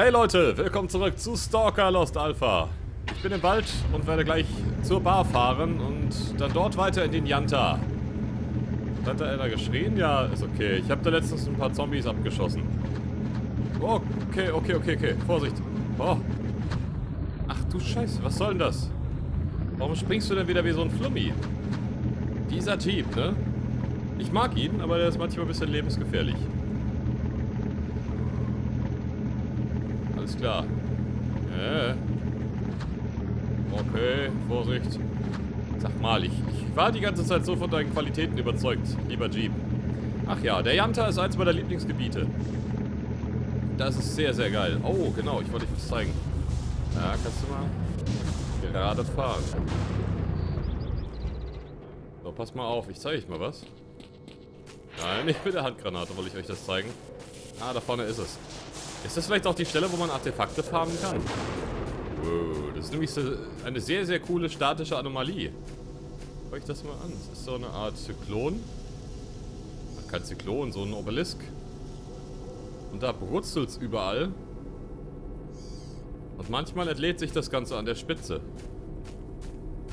Hey Leute, willkommen zurück zu Stalker Lost Alpha. Ich bin im Wald und werde gleich zur Bar fahren und dann dort weiter in den Yanta. Hat da einer geschrien? Ja, ist okay. Ich habe da letztens ein paar Zombies abgeschossen. Okay, okay, okay, okay. Vorsicht. Oh. Ach du Scheiße, was soll denn das? Warum springst du denn wieder wie so ein Flummi? Dieser Typ, ne? Ich mag ihn, aber der ist manchmal ein bisschen lebensgefährlich. Alles klar. Äh. Okay, Vorsicht. Sag mal, ich, ich war die ganze Zeit so von deinen Qualitäten überzeugt, lieber Jeep. Ach ja, der Janta ist eins meiner Lieblingsgebiete. Das ist sehr, sehr geil. Oh, genau, ich wollte dich was zeigen. Ja, kannst du mal gerade fahren. So, pass mal auf, ich zeige euch mal was. Nein, nicht mit der Handgranate wollte ich euch das zeigen. Ah, da vorne ist es. Ist das vielleicht auch die Stelle, wo man Artefakte farmen kann? Wow, das ist nämlich so eine sehr, sehr coole statische Anomalie. Schau euch das mal an. Das ist so eine Art Zyklon. Ach, kein Zyklon, so ein Obelisk. Und da brutzelt es überall. Und manchmal entlädt sich das Ganze an der Spitze.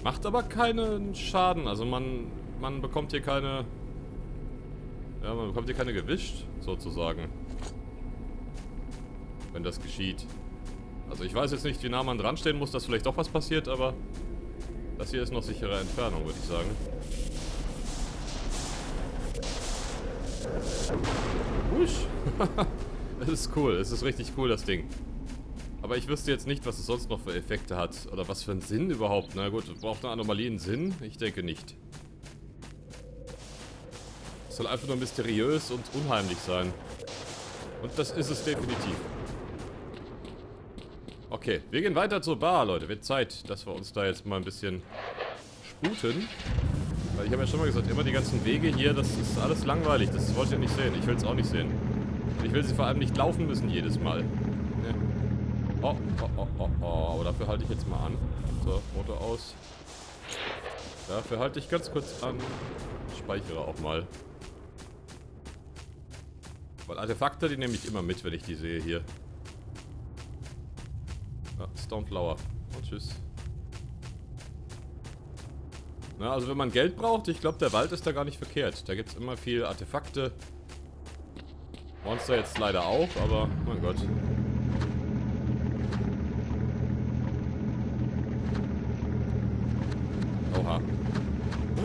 Macht aber keinen Schaden. Also man, man bekommt hier keine... Ja, man bekommt hier keine gewischt, sozusagen wenn das geschieht. Also ich weiß jetzt nicht, wie nah man dran stehen muss, dass vielleicht doch was passiert, aber das hier ist noch sichere Entfernung, würde ich sagen. Husch. Es ist cool, es ist richtig cool, das Ding. Aber ich wüsste jetzt nicht, was es sonst noch für Effekte hat. Oder was für einen Sinn überhaupt. Na gut, braucht eine Anomalie einen Sinn? Ich denke nicht. Es soll einfach nur mysteriös und unheimlich sein. Und das ist es definitiv. Okay, wir gehen weiter zur Bar, Leute. Wird Zeit, dass wir uns da jetzt mal ein bisschen sputen. Weil ich habe ja schon mal gesagt, immer die ganzen Wege hier, das ist alles langweilig. Das wollt ihr nicht sehen. Ich will es auch nicht sehen. Und ich will sie vor allem nicht laufen müssen jedes Mal. Nee. Oh, oh, oh, oh, oh. Aber dafür halte ich jetzt mal an. So, Motor aus. Dafür halte ich ganz kurz an. Speichere auch mal. Weil Artefakte, die nehme ich immer mit, wenn ich die sehe hier. Ja, Stone Flower. Und tschüss. Na, also wenn man Geld braucht, ich glaube der Wald ist da gar nicht verkehrt. Da gibt es immer viel Artefakte. Monster jetzt leider auch, aber mein Gott. Oha.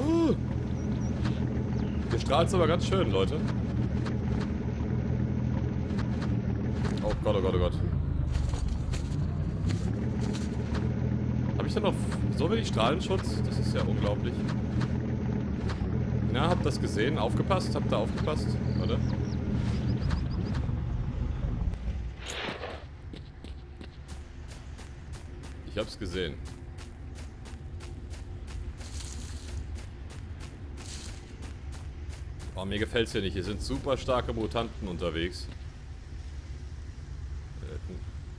Uh. Hier strahlt es aber ganz schön, Leute. Oh Gott, oh Gott, oh Gott. Ich denn noch so wenig Strahlenschutz? Das ist ja unglaublich. Na, habt das gesehen? Aufgepasst? Habt ihr aufgepasst? Warte. Ich hab's gesehen. Oh, mir gefällt's hier nicht. Hier sind super starke Mutanten unterwegs.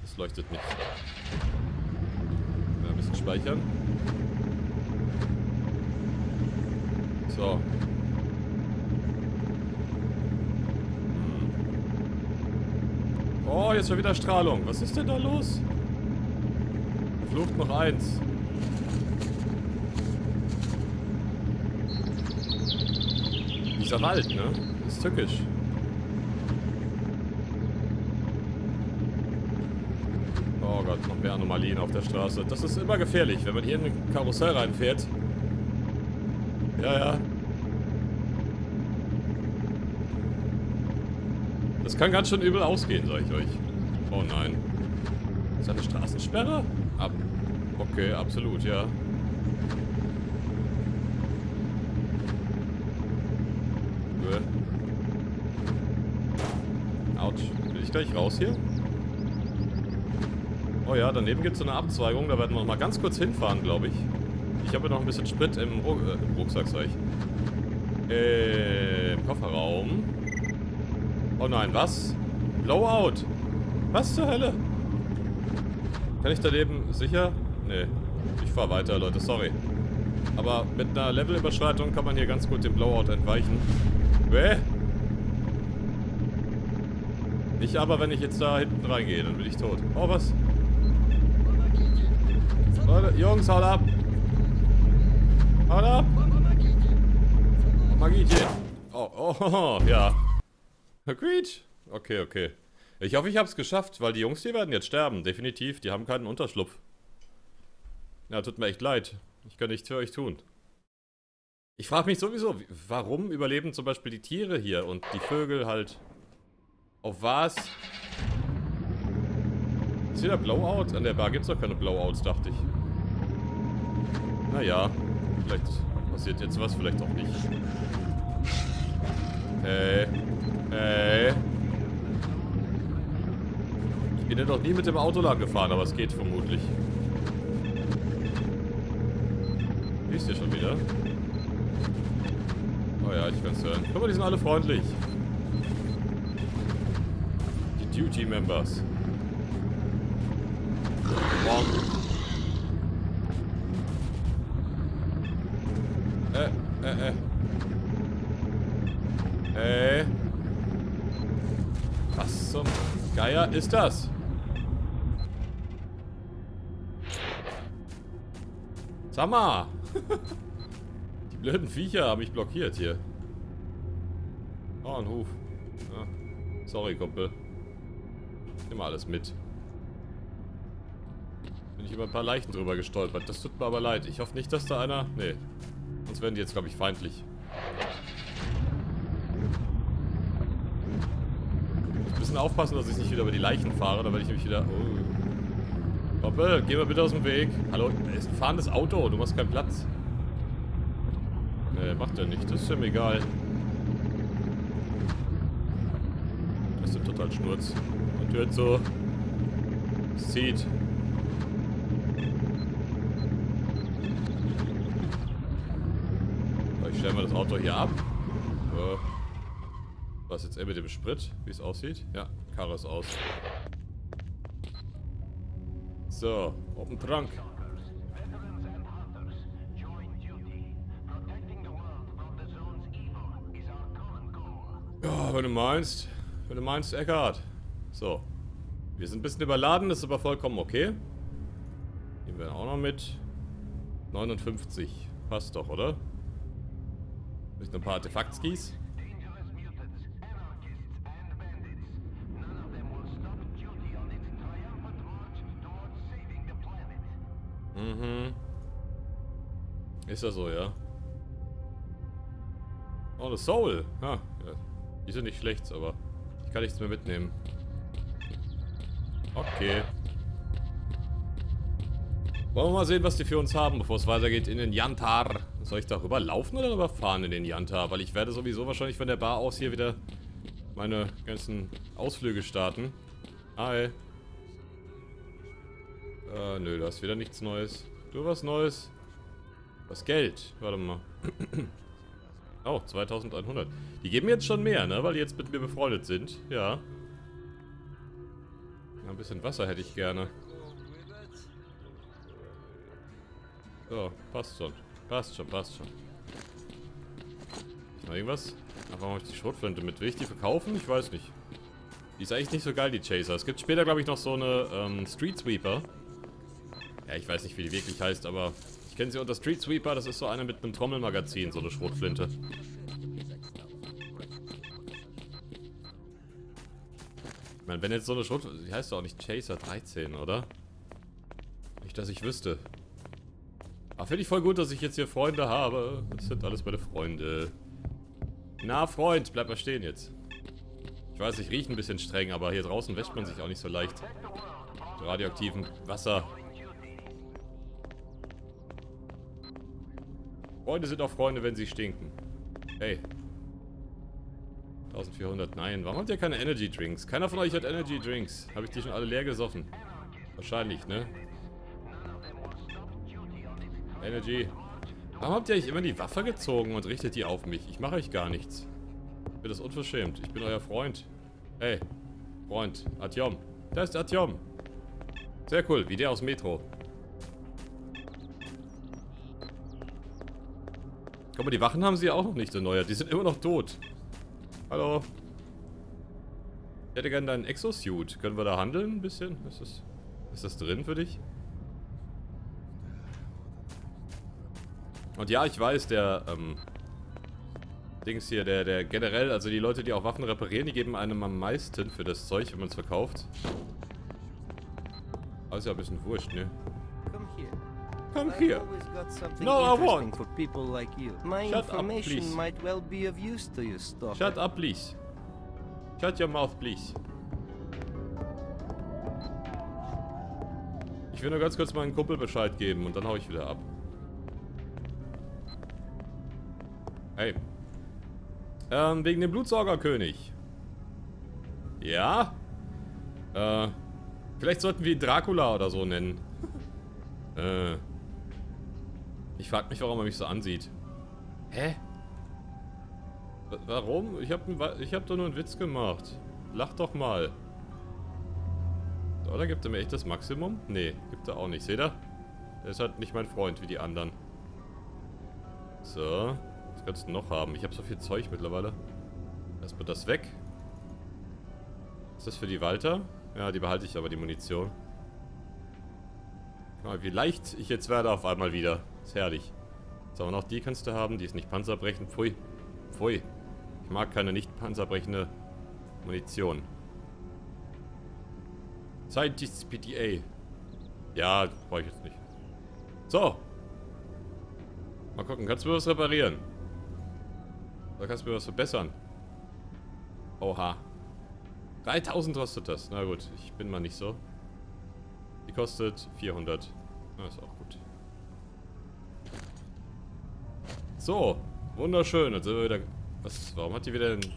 Es leuchtet nicht speichern. So. Oh, jetzt schon wieder Strahlung. Was ist denn da los? Flucht noch eins. Dieser Wald, ne? Ist tückisch. Mehr Anomalien auf der Straße. Das ist immer gefährlich, wenn man hier in ein Karussell reinfährt. Ja, ja. Das kann ganz schön übel ausgehen, sag ich euch. Oh nein. Ist das eine Straßensperre? Ab okay, absolut, ja. Autsch. Will ich gleich raus hier? Oh ja, daneben gibt es so eine Abzweigung. Da werden wir noch mal ganz kurz hinfahren, glaube ich. Ich habe noch ein bisschen Sprit im, Ru äh, im Rucksack, sag ich. Äh, Kofferraum. Oh nein, was? Blowout. Was zur Hölle? Kann ich daneben sicher? Nee. Ich fahre weiter, Leute, sorry. Aber mit einer Levelüberschreitung kann man hier ganz gut dem Blowout entweichen. Bäh. Nicht aber, wenn ich jetzt da hinten reingehe, dann bin ich tot. Oh, was? Jungs, haut ab! Haut ab! Magietje! Oh, oh, oh, ja. Quietsch! Okay, okay. Ich hoffe, ich habe es geschafft, weil die Jungs hier werden jetzt sterben. Definitiv. Die haben keinen Unterschlupf. Ja, tut mir echt leid. Ich kann nichts für euch tun. Ich frage mich sowieso, warum überleben zum Beispiel die Tiere hier und die Vögel halt. Auf was? Ist hier der Blowout? An der Bar gibt es doch keine Blowouts, dachte ich. Naja, vielleicht passiert jetzt was, vielleicht auch nicht. Hey. Hey. Ich bin ja noch nie mit dem Auto lang gefahren, aber es geht vermutlich. Wie ist hier schon wieder? Oh ja, ich kann es hören. Guck mal, die sind alle freundlich. Die Duty Members. Äh, äh, äh. Äh. Was zum Geier ist das? Sag mal. Die blöden Viecher haben mich blockiert hier. Oh, ein Huf. Ja. Sorry, Kumpel. Mal alles mit. Bin ich über ein paar Leichen drüber gestolpert. Das tut mir aber leid. Ich hoffe nicht, dass da einer... Nee. Sonst werden die jetzt, glaube ich, feindlich. Ich bisschen aufpassen, dass ich nicht wieder über die Leichen fahre. Da werde ich nämlich wieder... Oh. Hoppe, geh mal bitte aus dem Weg. Hallo, da ist ein fahrendes Auto. Du machst keinen Platz. Nee, macht er nicht. Das ist ihm egal. Das ist total Schnurz. Und hört so... Sieht. Ich stelle mal das Auto hier ab. So. Was jetzt er mit dem Sprit, wie es aussieht? Ja, Karre ist aus. So, Open Trunk. Ja, wenn du meinst. Wenn du meinst, Eckhart. So. Wir sind ein bisschen überladen, ist aber vollkommen okay. Nehmen wir auch noch mit. 59. Passt doch, oder? Vielleicht noch ein paar Artefaktskis. Mhm. Ist ja so, ja. Oh, eine Soul. Ah, ja. Die sind nicht schlecht, aber ich kann nichts mehr mitnehmen. Okay. Wollen wir mal sehen, was die für uns haben, bevor es weitergeht in den Yantar. Soll ich darüber laufen oder überfahren in den Yantar? Weil ich werde sowieso wahrscheinlich von der Bar aus hier wieder meine ganzen Ausflüge starten. Hi. Äh, nö, da ist wieder nichts Neues. Du was Neues? Was Geld? Warte mal. Oh, 2100. Die geben jetzt schon mehr, ne? Weil die jetzt mit mir befreundet sind. Ja. ja ein bisschen Wasser hätte ich gerne. So, passt schon. Passt schon, passt schon. Ist noch irgendwas? Ach, warum habe ich die Schrotflinte mit? Will ich die verkaufen? Ich weiß nicht. Die ist eigentlich nicht so geil, die Chaser. Es gibt später, glaube ich, noch so eine ähm, Street Sweeper. Ja, ich weiß nicht, wie die wirklich heißt, aber ich kenne sie unter Street Sweeper. Das ist so eine mit einem Trommelmagazin, so eine Schrotflinte. Ich meine, wenn jetzt so eine Schrot... Die heißt doch auch nicht Chaser 13, oder? Nicht, dass ich wüsste. Aber finde ich voll gut, dass ich jetzt hier Freunde habe. Das sind alles meine Freunde. Na, Freund, bleib mal stehen jetzt. Ich weiß, ich rieche ein bisschen streng, aber hier draußen wäscht man sich auch nicht so leicht. Mit radioaktivem Wasser. Freunde sind auch Freunde, wenn sie stinken. Hey. 1400, nein. Warum habt ihr keine Energy Drinks? Keiner von euch hat Energy Drinks. Habe ich die schon alle leer gesoffen? Wahrscheinlich, ne? Energy. Warum habt ihr euch immer die Waffe gezogen und richtet die auf mich? Ich mache euch gar nichts. Ich bin das unverschämt. Ich bin euer Freund. Hey. Freund. Atjom. Da ist Atjom. Sehr cool. Wie der aus Metro. Guck mal, die Wachen haben sie auch noch nicht erneuert. Die sind immer noch tot. Hallo. Ich hätte gerne deinen Exosuit. Können wir da handeln ein bisschen? Ist das, ist das drin für dich? Und ja, ich weiß, der, ähm, Dings hier, der, der generell, also die Leute, die auch Waffen reparieren, die geben einem am meisten für das Zeug, wenn man es verkauft. Aber ist ja ein bisschen wurscht, ne? Come here. Komm hier. got something No, I won't. for people like you. My Shut up, information please. might well be of use to you. Shut up, please. Shut your mouth, please. Ich will nur ganz kurz meinen Kumpel Bescheid geben und dann hau ich wieder ab. Hey. Ähm, wegen dem Blutsaugerkönig. Ja? Äh, vielleicht sollten wir ihn Dracula oder so nennen. äh. Ich frag mich, warum er mich so ansieht. Hä? Wa- Warum? Ich hab, ich hab doch nur einen Witz gemacht. Lach doch mal. Oder gibt er mir echt das Maximum? Nee, gibt er auch nicht. Seht ihr? Er ist halt nicht mein Freund wie die anderen. So. Was kannst du noch haben? Ich habe so viel Zeug mittlerweile. Erstmal das weg. Ist das für die Walter? Ja, die behalte ich aber, die Munition. Mal, wie leicht ich jetzt werde auf einmal wieder. Ist herrlich. So, und auch die kannst du haben. Die ist nicht panzerbrechend. Pfui. Pfui. Ich mag keine nicht panzerbrechende Munition. Scientists PTA. Ja, brauche ich jetzt nicht. So. Mal gucken, kannst du was reparieren? Oder kannst du mir was verbessern? Oha. 3000 kostet das. Na gut, ich bin mal nicht so. Die kostet 400. Na, ist auch gut. So, wunderschön. Jetzt sind wir wieder... Was, warum hat die wieder den...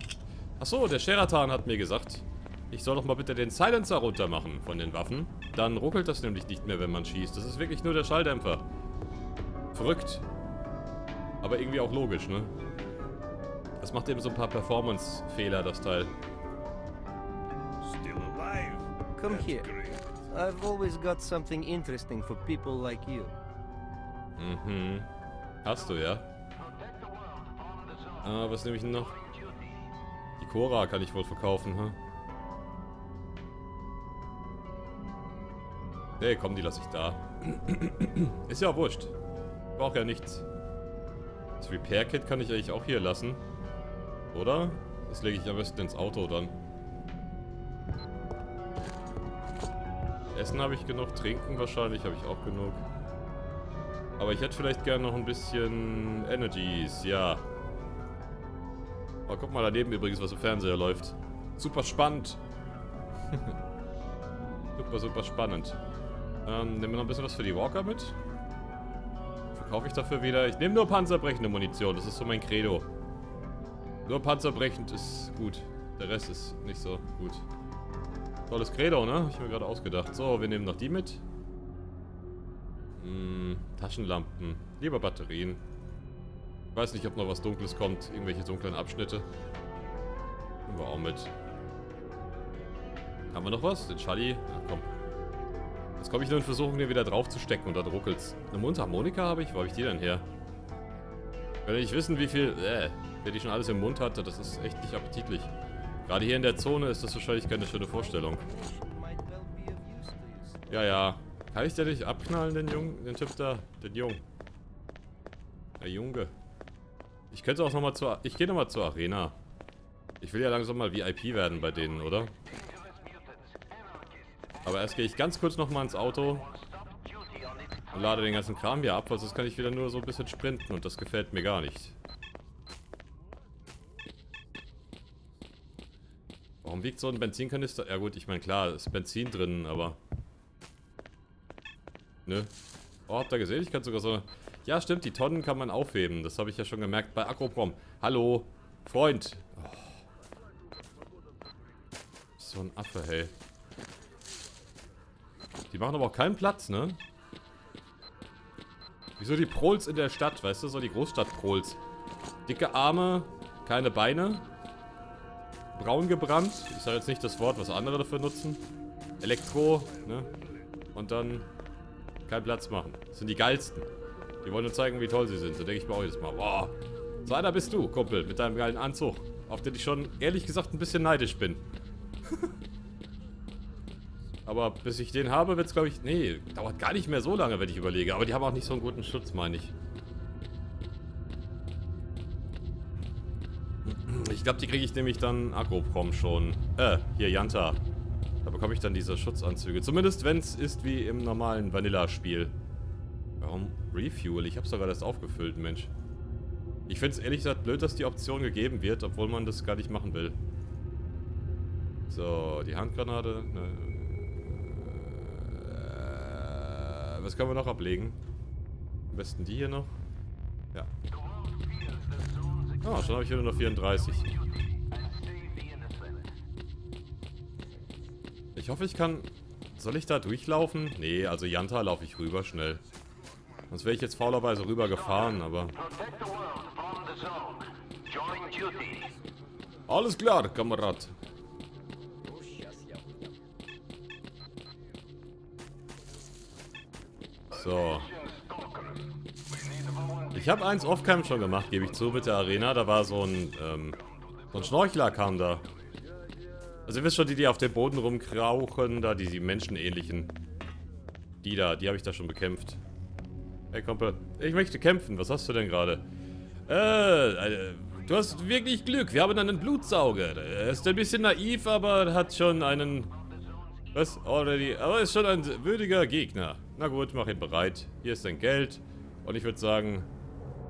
Achso, der Sheraton hat mir gesagt, ich soll doch mal bitte den Silencer runter machen von den Waffen. Dann ruckelt das nämlich nicht mehr, wenn man schießt. Das ist wirklich nur der Schalldämpfer. Verrückt. Aber irgendwie auch logisch, ne? Das macht eben so ein paar Performance-Fehler, das Teil. Still alive. Come here. I've always got something interesting for people like you. Mhm. Hast du, ja? Ah, was nehme ich denn noch? Die Cora kann ich wohl verkaufen, hm? Nee, komm, die lasse ich da. Ist ja wurscht. Braucht ja nichts. Das Repair-Kit kann ich eigentlich auch hier lassen. Oder? Das lege ich am besten ins Auto dann. Essen habe ich genug, trinken wahrscheinlich habe ich auch genug. Aber ich hätte vielleicht gerne noch ein bisschen Energies, ja. Oh, guck mal daneben übrigens, was im Fernseher läuft. Super spannend. super, super spannend. Ähm, nehmen wir noch ein bisschen was für die Walker mit. Verkaufe ich dafür wieder. Ich nehme nur panzerbrechende Munition, das ist so mein Credo. Nur panzerbrechend ist gut. Der Rest ist nicht so gut. Tolles Credo, ne? Hab ich mir gerade ausgedacht. So, wir nehmen noch die mit. Hm, Taschenlampen. Lieber Batterien. Ich weiß nicht, ob noch was Dunkles kommt. Irgendwelche dunklen Abschnitte. Nehmen wir auch mit. Haben wir noch was? Den Schalli? Ja, komm. Jetzt komme ich nur in Versuchung, den wieder drauf zu stecken und dann ruckelt's. Eine Mundharmonika habe ich? Wo habe ich die denn her? Wenn ich wissen, wie viel... Äh, wer die schon alles im Mund hatte, das ist echt nicht appetitlich. Gerade hier in der Zone ist das wahrscheinlich keine schöne Vorstellung. Ja, ja. Kann ich den nicht abknallen, den Jungen? Den Typ da? Den Jungen. Der Junge. Ich könnte auch nochmal zur... Ich gehe nochmal zur Arena. Ich will ja langsam mal VIP werden bei denen, oder? Aber erst gehe ich ganz kurz nochmal ins Auto und lade den ganzen Kram hier ab, weil sonst kann ich wieder nur so ein bisschen sprinten und das gefällt mir gar nicht. Warum wiegt so ein Benzinkanister? Ja gut, ich meine klar, ist Benzin drin, aber... Ne? Oh, habt ihr gesehen? Ich kann sogar so... Ja, stimmt, die Tonnen kann man aufheben. Das habe ich ja schon gemerkt bei Akroprom. Hallo, Freund. Oh. So ein Affe, hey. Die machen aber auch keinen Platz, ne? Wieso die Prols in der Stadt, weißt du? So die Großstadt-Prols. Dicke Arme, keine Beine. Braun gebrannt. Ich sage jetzt nicht das Wort, was andere dafür nutzen. Elektro, ne? Und dann keinen Platz machen. Das sind die geilsten. Die wollen nur zeigen, wie toll sie sind. So denke ich mir auch jedes Mal. Boah. So einer bist du, Kumpel, mit deinem geilen Anzug. Auf den ich schon, ehrlich gesagt, ein bisschen neidisch bin. Aber bis ich den habe, wird es glaube ich... Nee, dauert gar nicht mehr so lange, wenn ich überlege. Aber die haben auch nicht so einen guten Schutz, meine ich. Glaube, die kriege ich nämlich dann Agroprom schon. Äh, hier, Yanta. Da bekomme ich dann diese Schutzanzüge. Zumindest, wenn es ist wie im normalen Vanilla-Spiel. Warum Refuel? Ich habe sogar das aufgefüllt, Mensch. Ich finde es ehrlich gesagt blöd, dass die Option gegeben wird, obwohl man das gar nicht machen will. So, die Handgranate. Ne, äh, was können wir noch ablegen? Am besten die hier noch. Ja. Ah, schon habe ich wieder nur 34. Ich hoffe, ich kann... Soll ich da durchlaufen? Nee, also Janta laufe ich rüber schnell. Sonst wäre ich jetzt faulerweise rüber gefahren, aber... Alles klar, Kamerad. So. Ich habe eins off-cam schon gemacht, gebe ich zu, mit der Arena. Da war so ein, ähm, so ein Schnorchler kam da. Also ihr wisst schon, die, die auf dem Boden rumkrauchen, da, die, die menschenähnlichen. Die da, die habe ich da schon bekämpft. Hey Kumpel, ich möchte kämpfen. Was hast du denn gerade? Äh, äh, du hast wirklich Glück. Wir haben einen Blutsauger. Er ist ein bisschen naiv, aber hat schon einen... Was? Already... Aber ist schon ein würdiger Gegner. Na gut, mach ihn bereit. Hier ist dein Geld. Und ich würde sagen,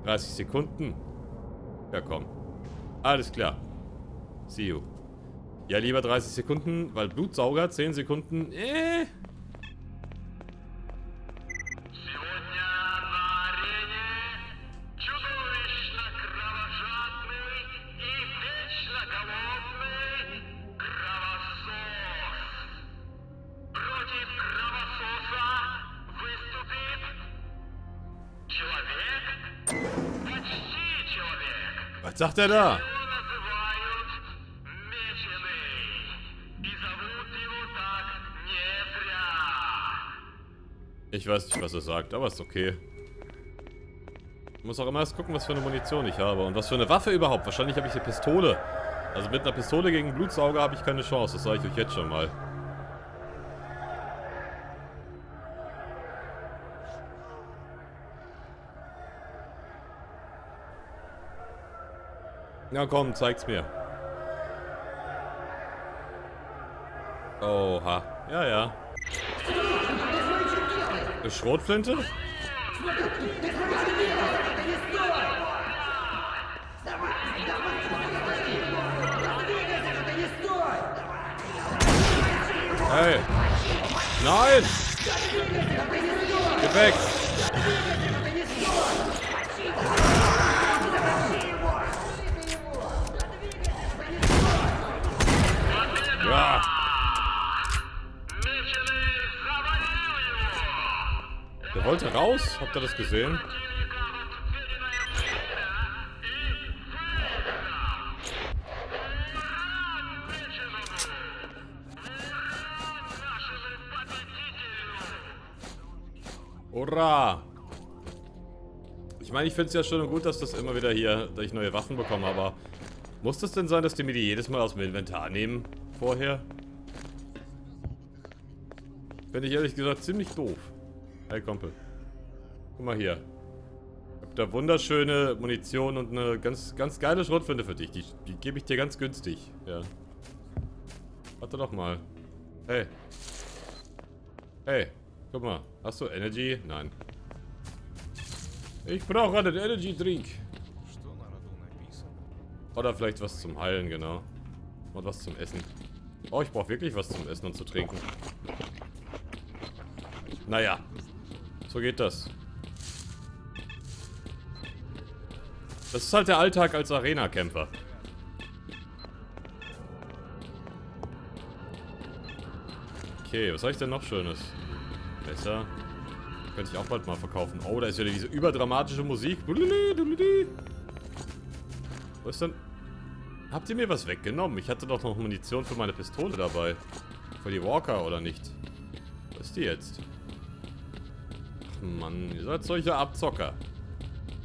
30 Sekunden. Ja, komm. Alles klar. See you. Ja, lieber 30 Sekunden, weil Blutsauger 10 Sekunden. Äh. Sagt er da? Ich weiß nicht, was er sagt, aber ist okay. Ich muss auch immer erst gucken, was für eine Munition ich habe und was für eine Waffe überhaupt. Wahrscheinlich habe ich eine Pistole. Also mit einer Pistole gegen Blutsauger habe ich keine Chance, das sage ich euch jetzt schon mal. Na komm, zeig's mir. Oha. Ja, ja. Eine Schrotflinte? Hey. Nein! Geh weg! Ja. Der wollte raus. Habt ihr das gesehen? Hurra! Ich meine, ich finde es ja schon gut, dass das immer wieder hier, dass ich neue Waffen bekomme, aber muss das denn sein, dass die mir die jedes Mal aus dem Inventar nehmen? Vorher? Finde ich ehrlich gesagt ziemlich doof. Hey Kumpel. Guck mal hier. Ich hab da wunderschöne Munition und eine ganz, ganz geile Schrotflinte für dich. Die, die gebe ich dir ganz günstig. Ja. Warte doch mal. Hey. Hey. Guck mal. Hast du Energy? Nein. Ich brauche einen Energy Drink. Oder vielleicht was zum Heilen, genau. Und was zum Essen. Oh, ich brauche wirklich was zum Essen und zu trinken. Naja. So geht das. Das ist halt der Alltag als Arena-Kämpfer. Okay, was habe ich denn noch Schönes? Besser. Könnte ich auch bald mal verkaufen. Oh, da ist wieder diese überdramatische Musik. Was ist denn... Habt ihr mir was weggenommen? Ich hatte doch noch Munition für meine Pistole dabei. Für die Walker, oder nicht? Was ist die jetzt? Ach Mann, ihr seid solche Abzocker.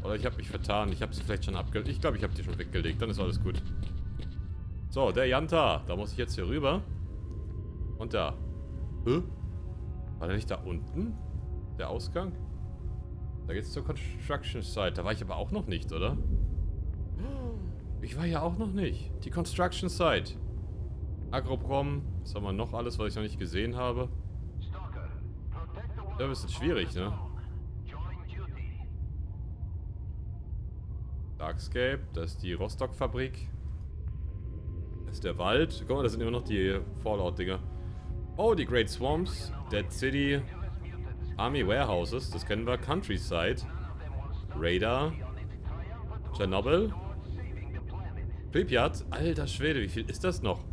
Oder ich habe mich vertan. Ich habe sie vielleicht schon abgelegt. Ich glaube, ich habe die schon weggelegt. Dann ist alles gut. So, der Janta. Da muss ich jetzt hier rüber. Und da. Hä? War der nicht da unten? Der Ausgang? Da geht's zur Construction Site. Da war ich aber auch noch nicht, oder? Ich war ja auch noch nicht. Die Construction Site. Agroprom. Was haben wir noch alles, was ich noch nicht gesehen habe? Ein bisschen schwierig, ne? Darkscape, das ist die Rostock-Fabrik. Das ist der Wald. Guck mal, das sind immer noch die Fallout-Dinger. Oh, die Great Swamps, Dead City, Army Warehouses, das kennen wir, Countryside, Radar, Chernobyl, Pripyat, alter Schwede, wie viel ist das noch?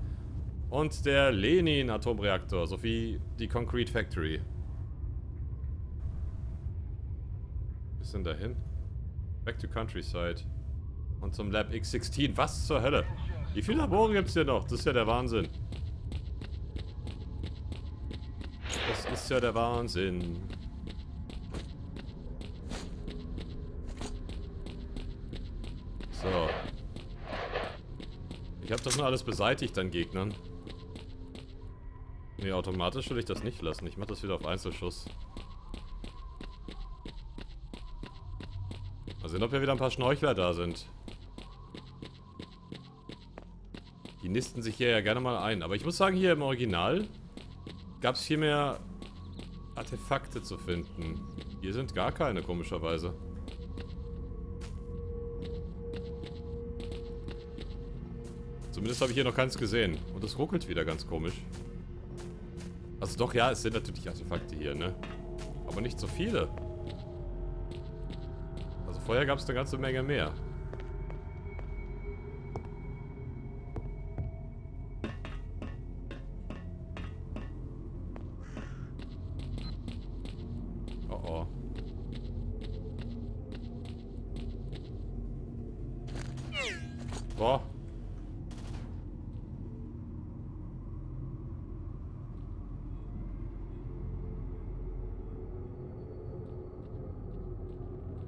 Und der Lenin-Atomreaktor sowie die Concrete Factory. Ist denn dahin? Back to Countryside. Und zum Lab X16. Was zur Hölle? Wie viele Labore gibt es hier noch? Das ist ja der Wahnsinn. Das ist ja der Wahnsinn. So. Ich habe das nur alles beseitigt an Gegnern. Nee, automatisch will ich das nicht lassen. Ich mache das wieder auf Einzelschuss. Mal sehen, ob hier wieder ein paar Schnorchler da sind. Die nisten sich hier ja gerne mal ein. Aber ich muss sagen, hier im Original gab es hier mehr Artefakte zu finden. Hier sind gar keine, komischerweise. Zumindest habe ich hier noch keins gesehen. Und es ruckelt wieder ganz komisch. Also doch, ja, es sind natürlich Artefakte hier, ne? Aber nicht so viele. Also vorher gab es eine ganze Menge mehr.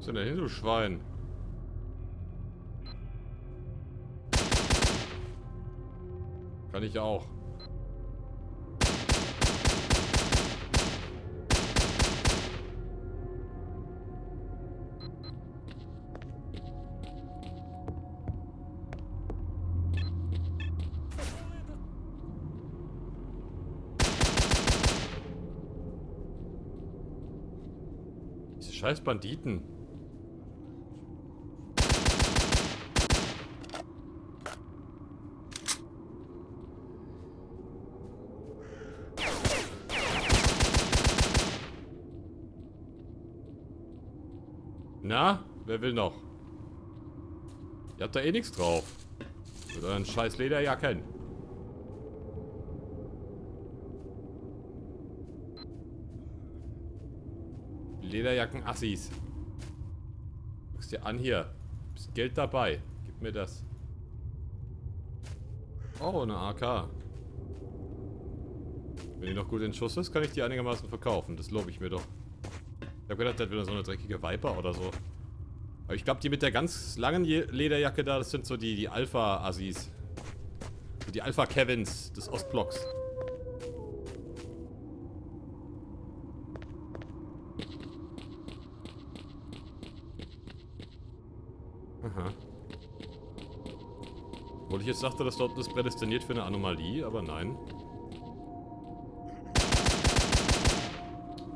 denn da hin, du Schwein? Kann ich auch. scheiß Banditen. Na, wer will noch? Ihr habt da eh nichts drauf. Mit euren scheiß Lederjacken. Lederjacken Assis. Guckst dir an hier. Bisschen Geld dabei. Gib mir das. Oh, eine AK. Wenn die noch gut in Schuss ist, kann ich die einigermaßen verkaufen. Das lobe ich mir doch. Ich hab gedacht, das wäre so eine dreckige Viper oder so. Aber ich glaube, die mit der ganz langen Lederjacke da, das sind so die, die Alpha-Assis. So die Alpha-Kevins des Ostblocks. Aha. Obwohl ich jetzt dachte, das dort ist prädestiniert für eine Anomalie, aber nein.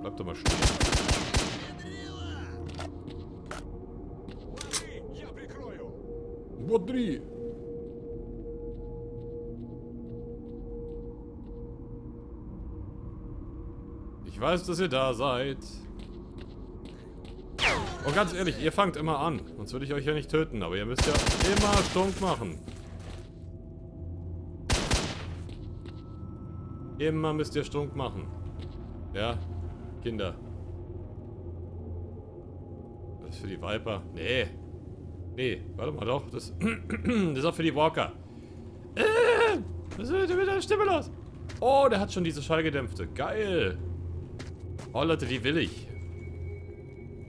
Bleib doch mal stehen. Смотри! Ich weiß, dass ihr da seid. Und ganz ehrlich, ihr fangt immer an. Sonst würde ich euch ja nicht töten. Aber ihr müsst ja immer stunk machen. Immer müsst ihr stunk machen. Ja, Kinder. Das ist für die Viper. Nee, Nee, warte mal doch. Das, das ist auch für die Walker. Äh, was ist denn mit der Stimme los? Oh, der hat schon diese Schallgedämpfte. Geil. Oh, Leute, die will ich.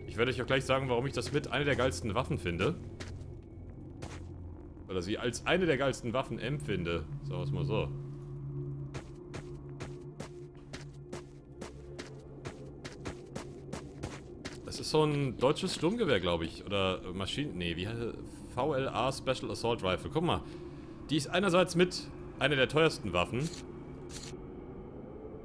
Ich werde euch auch gleich sagen, warum ich das mit eine der geilsten Waffen finde. Oder sie als eine der geilsten Waffen empfinde. Sagen wir es mal so. Das ist so ein deutsches Sturmgewehr, glaube ich. Oder Maschinen... Nee, wie heißt VLA Special Assault Rifle. Guck mal. Die ist einerseits mit einer der teuersten Waffen.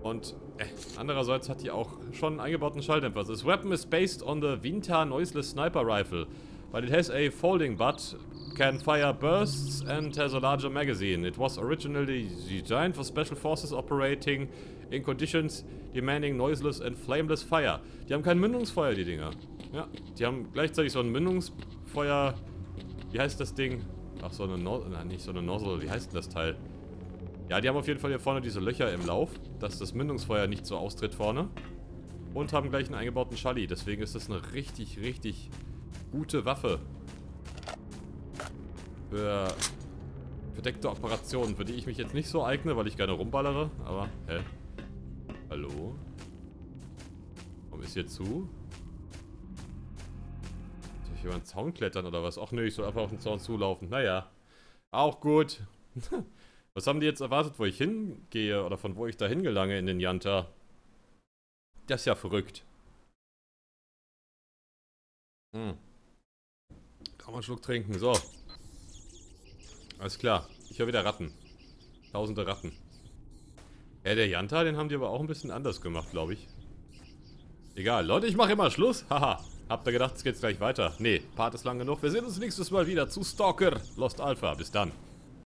Und äh, andererseits hat die auch schon einen eingebauten Schalldämpfer. This weapon is based on the Vinta Noiseless Sniper Rifle. But it has a folding butt, can fire bursts and has a larger magazine. It was originally designed for special forces operating in conditions demanding noiseless and flameless fire. Die haben kein Mündungsfeuer, die Dinger. Ja, die haben gleichzeitig so ein Mündungsfeuer... Wie heißt das Ding? Ach, so eine Nozzle... Nein, nicht so eine Nozzle. Wie heißt denn das Teil? Ja, die haben auf jeden Fall hier vorne diese Löcher im Lauf, dass das Mündungsfeuer nicht so austritt vorne. Und haben gleich einen eingebauten Schalli. Deswegen ist das eine richtig, richtig gute Waffe. Für verdeckte Operationen, für die ich mich jetzt nicht so eigne, weil ich gerne rumballere. Aber, hä? Hallo? Warum ist hier zu? Soll ich über einen Zaun klettern oder was? Ach nö, ich soll einfach auf den Zaun zulaufen. Naja. Auch gut. was haben die jetzt erwartet, wo ich hingehe oder von wo ich da hingelange in den Janta? Das ist ja verrückt. Hm. Kann man einen Schluck trinken. So. Alles klar. Ich höre wieder Ratten. Tausende Ratten. Ja, der Janta, den haben die aber auch ein bisschen anders gemacht, glaube ich. Egal. Leute, ich mache immer Schluss. Haha. Habt ihr gedacht, es geht gleich weiter? Nee, Part ist lang genug. Wir sehen uns nächstes Mal wieder zu Stalker Lost Alpha. Bis dann.